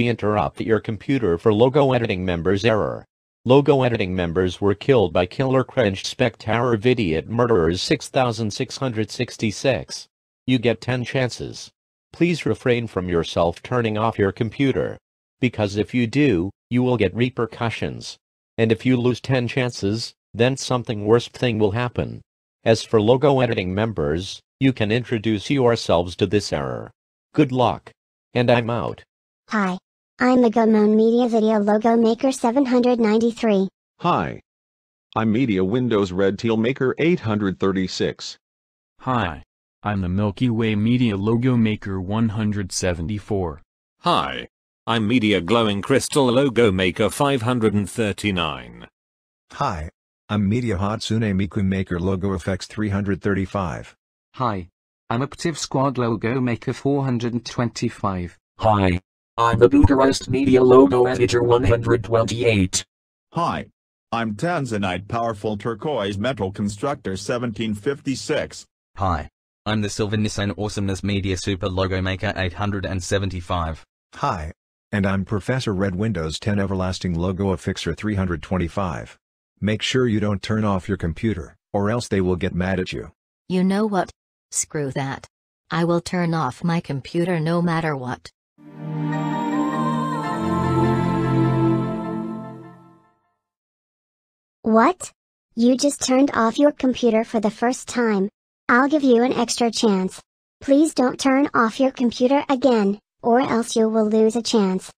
we interrupt your computer for logo editing members error. Logo editing members were killed by Killer Cringe Spectator Vidiot Murderers 6666. You get 10 chances. Please refrain from yourself turning off your computer. Because if you do, you will get repercussions. And if you lose 10 chances, then something worse thing will happen. As for logo editing members, you can introduce yourselves to this error. Good luck. And I'm out. Hi. I'm Megomon Media Video Logo Maker 793. Hi. I'm Media Windows Red Teal Maker 836. Hi. I'm the Milky Way Media Logo Maker 174. Hi. I'm Media Glowing Crystal Logo Maker 539. Hi. I'm Media Hatsune Miku Maker Logo Effects 335. Hi. I'm Optiv Squad Logo Maker 425. Hi. I'm the Bucharest Media Logo Editor 128. Hi. I'm Tanzanite Powerful Turquoise Metal Constructor 1756. Hi. I'm the Silver Nissan Awesomeness Media Super Logo Maker 875. Hi. And I'm Professor Red Windows 10 Everlasting Logo Affixer 325. Make sure you don't turn off your computer, or else they will get mad at you. You know what? Screw that. I will turn off my computer no matter what. What? You just turned off your computer for the first time. I'll give you an extra chance. Please don't turn off your computer again, or else you will lose a chance.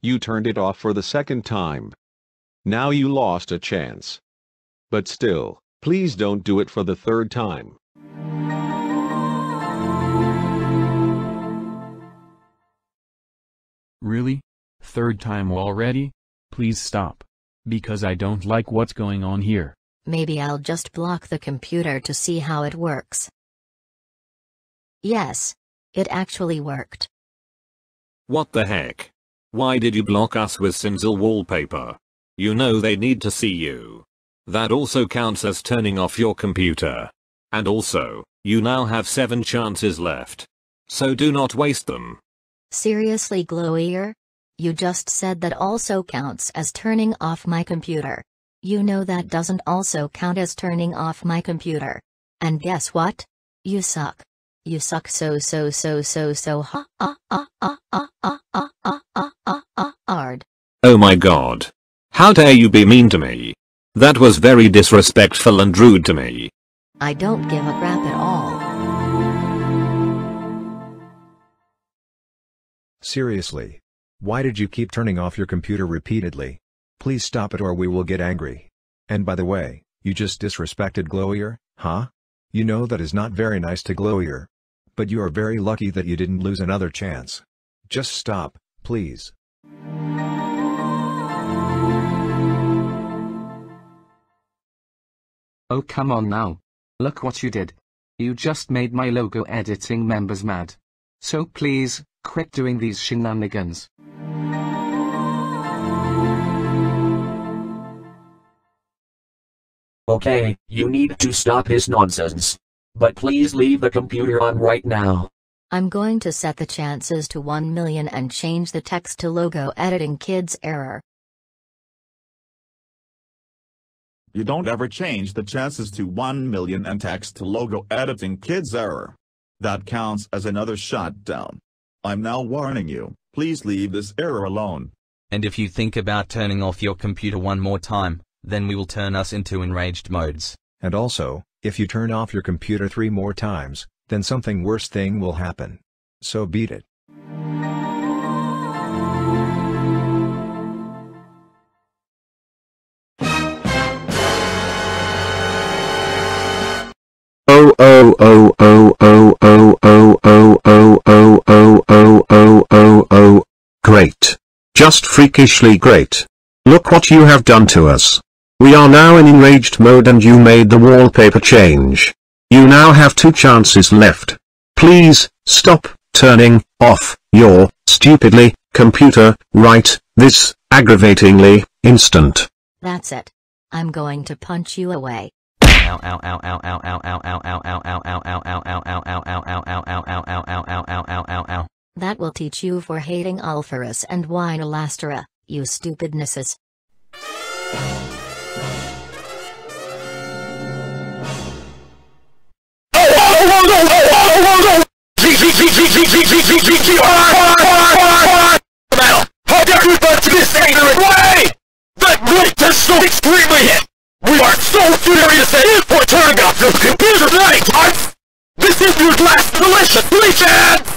You turned it off for the second time. Now you lost a chance. But still, please don't do it for the third time. Really? Third time already? Please stop. Because I don't like what's going on here. Maybe I'll just block the computer to see how it works. Yes. It actually worked. What the heck? Why did you block us with Cinzel wallpaper? You know they need to see you. That also counts as turning off your computer. And also, you now have 7 chances left. So do not waste them. Seriously Glowier? You just said that also counts as turning off my computer. You know that doesn't also count as turning off my computer. And guess what? You suck. You suck so so so so so ha ah ah ah ah ah ah ah ah ah ah hard. Oh my god. How dare you be mean to me? That was very disrespectful and rude to me. I don't give a crap Seriously. Why did you keep turning off your computer repeatedly? Please stop it or we will get angry. And by the way, you just disrespected Glowier, huh? You know that is not very nice to Glowier. But you are very lucky that you didn't lose another chance. Just stop, please. Oh come on now. Look what you did. You just made my logo editing members mad. So please, quit doing these shenanigans. Okay, you need to stop this nonsense. But please leave the computer on right now. I'm going to set the chances to 1 million and change the text to logo editing kids error. You don't ever change the chances to 1 million and text to logo editing kids error. That counts as another shutdown. I'm now warning you, please leave this error alone. And if you think about turning off your computer one more time, then we will turn us into enraged modes. And also, if you turn off your computer three more times, then something worse thing will happen. So beat it. Oh oh oh oh oh oh oh oh oh oh Great. Just freakishly great. Look what you have done to us. We are now in enraged mode and you made the wallpaper change. You now have two chances left. Please, stop, turning, off, your, stupidly, computer, right, this, aggravatingly, instant. That's it. I'm going to punch you away. That will teach you for hating Alferus and wine Alastra, you stupidnesses. so extremely hit! We are so furious at you for turning off your computer tonight! This is your last militia, please,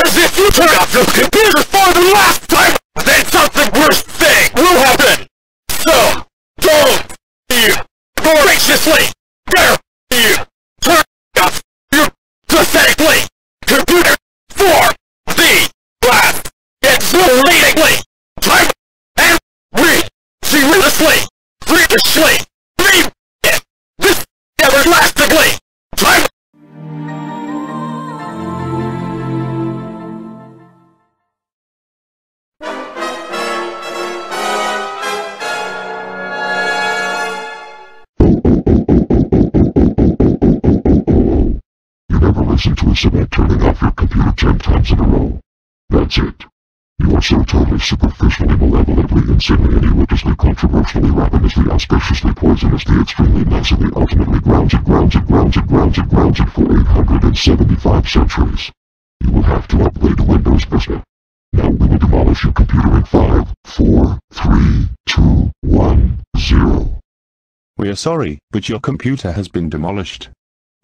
because if you turn off your computer for the last time, then something worse thing will happen! So, don't you graciously dare you turn off your pathetically computer for the last exhilaratingly time and we seriously freakishly insanely, and controversially, ravenously, auspiciously, poisonously, extremely, massively, ultimately grounded, grounded, grounded, grounded, grounded for 875 centuries. You will have to upgrade Windows Vista. Now we will demolish your computer in 5, 4, 3, 2, 1, 0. We are sorry, but your computer has been demolished.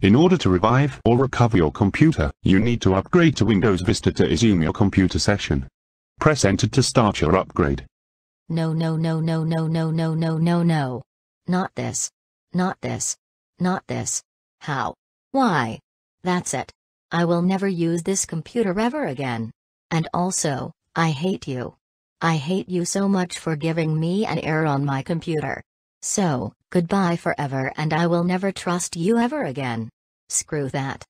In order to revive or recover your computer, you need to upgrade to Windows Vista to resume your computer session. Press enter to start your upgrade. No, no, no, no, no, no, no, no, no, no. Not this. Not this. Not this. How? Why? That's it. I will never use this computer ever again. And also, I hate you. I hate you so much for giving me an error on my computer. So, goodbye forever and I will never trust you ever again. Screw that.